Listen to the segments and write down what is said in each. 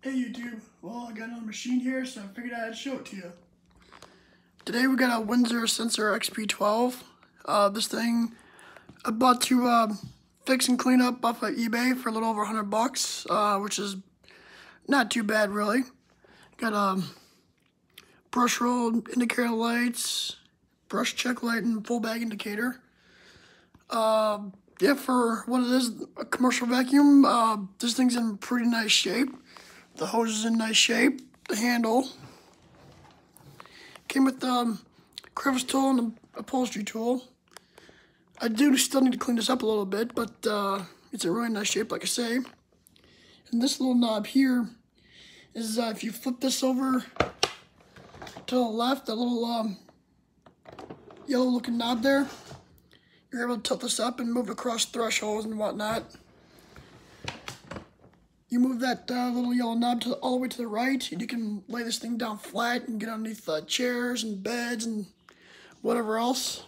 Hey YouTube, well I got another machine here so I figured I'd show it to you. Today we got a Windsor Sensor XP12. Uh, this thing I bought to uh, fix and clean up off of eBay for a little over 100 bucks, uh, which is not too bad really. Got a um, brush roll indicator lights, brush check light and full bag indicator. Uh, yeah, for what it is, a commercial vacuum, uh, this thing's in pretty nice shape. The hose is in nice shape. The handle came with the um, crevice tool and the upholstery tool. I do still need to clean this up a little bit, but uh, it's in really nice shape, like I say. And this little knob here is uh, if you flip this over to the left, that little um, yellow looking knob there, you're able to tilt this up and move across thresholds and whatnot. You move that uh, little yellow knob to all the way to the right, and you can lay this thing down flat and get underneath uh, chairs and beds and whatever else.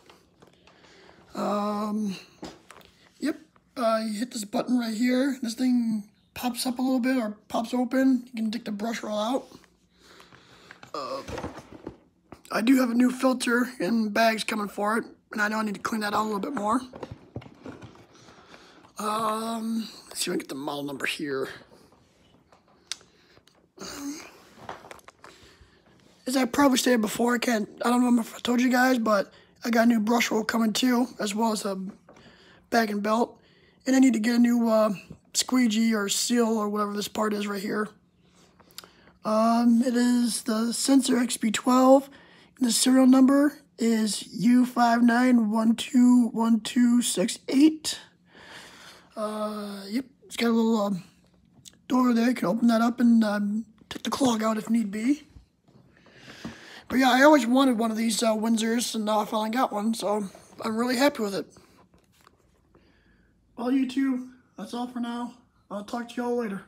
Um, yep, uh, you hit this button right here. This thing pops up a little bit or pops open. You can take the brush roll out. Uh, I do have a new filter and bags coming for it, and I know I need to clean that out a little bit more. Um, let's see if I can get the model number here. As I probably stated before, I can't, I don't know if I told you guys, but I got a new brush roll coming too, as well as a bag and belt. And I need to get a new uh, squeegee or seal or whatever this part is right here. Um, it is the Sensor XP12. The serial number is U59121268. Uh, yep, it's got a little uh, door there. You can open that up and um, take the clog out if need be. But yeah, I always wanted one of these uh, Windsors, and now I finally got one, so I'm really happy with it. Well, you YouTube, that's all for now. I'll talk to y'all later.